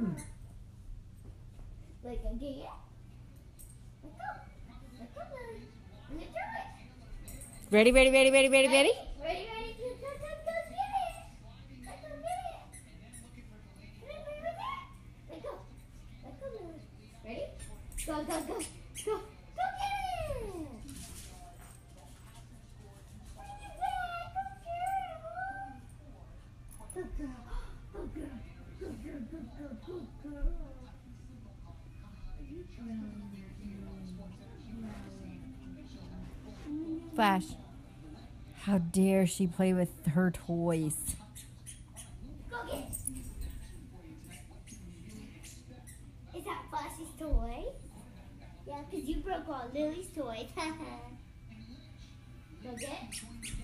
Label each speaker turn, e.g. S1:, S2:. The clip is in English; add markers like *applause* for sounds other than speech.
S1: Like a deer. Let go. Let go, Lily. Let it do it.
S2: Ready, ready, ready, ready, ready, ready?
S1: Ready, ready, go, go, go, go, get it. Go, get it. Go. Let go, Ready? Go, go, go. Go, go get it. Good girl. Good girl.
S2: Flash. How dare she play with her toys?
S1: Is that Flossy's toy? Yeah, because you broke all Lily's toys. *laughs* Go get!